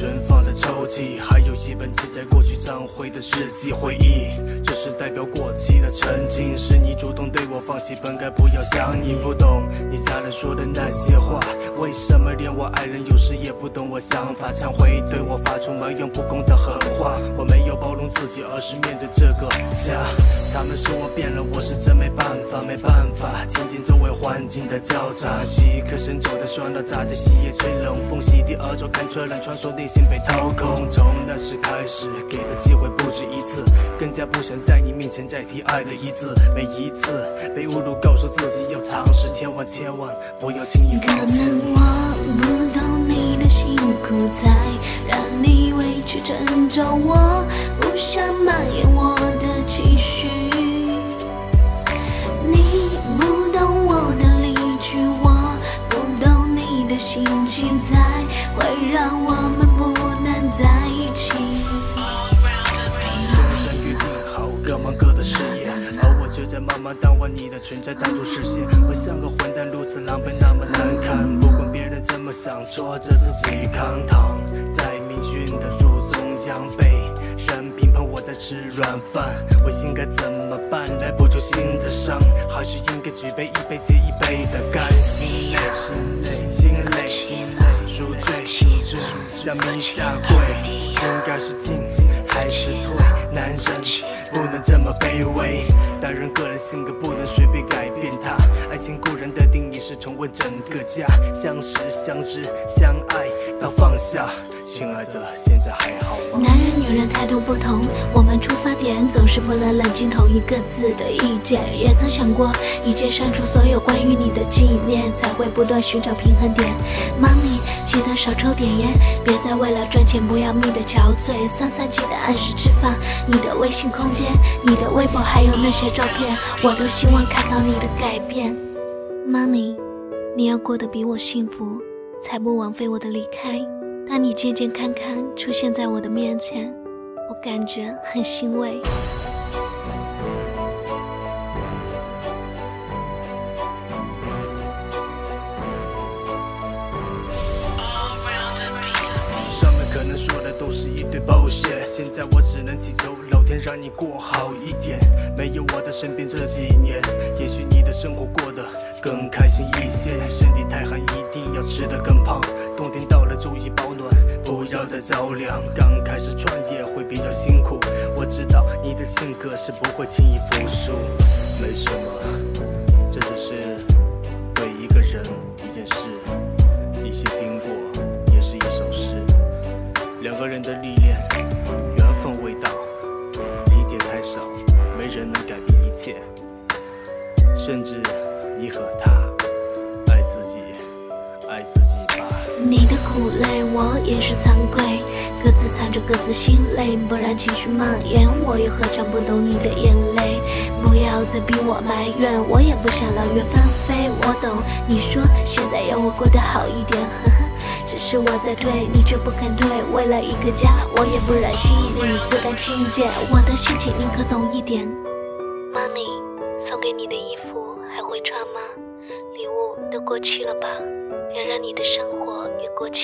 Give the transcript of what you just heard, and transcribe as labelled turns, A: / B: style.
A: 春风的抽屉，还有一本记载过去章回的日记回忆。这是代表过期的曾经，是你主动对我放弃，本该不要想你。不懂你家人说的那些话，为什么连我爱人有时也不懂我想法？常会对我发出埋怨不公的狠话。我没有包容自己，而是面对这个家。他们说我变了，我是真没办法，没办法。听见周围环境的交杂，一刻身走的双道闸的夕夜，吹冷风，洗涤耳朵，看车辆穿梭，内心被掏空。从那时开始，给的机会不止一次，更加不想在你面前再提爱的一字。每一次被侮辱，告诉自己要尝试，千万千万不要轻易放弃。
B: 可能我不懂你的辛苦，才让你委屈珍重。我不想蔓延我的期许，你不懂我的离去，我不懂你的心情，才会让我
A: 各忙各的事业，而我却在慢慢淡忘你的存在，淡出视线。我像个混蛋，如此狼狈，那么难看。不管别人怎么想，戳着自己扛躺在命运的路中央，被人评判我在吃软饭。我应该怎么办来补救心的伤？还是应该举杯一杯接一杯的干？心累，心累，心累，心累，赎罪，赎罪，向命下跪。应该是静静还是退？男人不能这么卑微，大人个人性格不能随便改变他。爱情固人的定义是重温整个家，相识、相知、相爱到放下。亲爱的，现在还好吗？
B: 男人女人态度不同，我们出发点总是不能冷静同一各自的意见。也曾想过，一键删除所有关于你的纪念，才会不断寻找平衡点。Money，记得少抽点烟，别再为了赚钱不要命的憔悴。三餐记得按时吃饭，你的微信空间、你的微博还有那些照片，我都希望看到你的改变。Money，你要过得比我幸福，才不枉费我的离开。当你健健康康出现在我的面前，我感觉很欣慰。
A: 上面可能说的都是一堆 bullshit，现在我只能祈求老天让你过好一点。没有我的身边这几年，也许你的生活过得更开心一些。身体太寒，一定要吃得更。冬天到了，注意保暖，不要再着凉。刚开始创业会比较辛苦，我知道你的性格是不会轻易服输。没什么，这只是对一个人一件事，一些经过也是一首诗。两个人的历练，缘分未到，理解太少，没人能改变一切，甚至你
B: 的苦累，我也是惭愧，各自藏着各自心累，不然情绪蔓延，我又何尝不懂你的眼泪？不要再逼我埋怨，我也不想让缘翻飞。我懂你说现在要我过得好一点，呵呵，只是我在退，你却不肯退。为了一个家，我也不忍心令你自甘清贱，我的心情你可懂一点。Money，送给你的衣服还会穿吗？礼物都过期了吧？原谅你的生活也过期。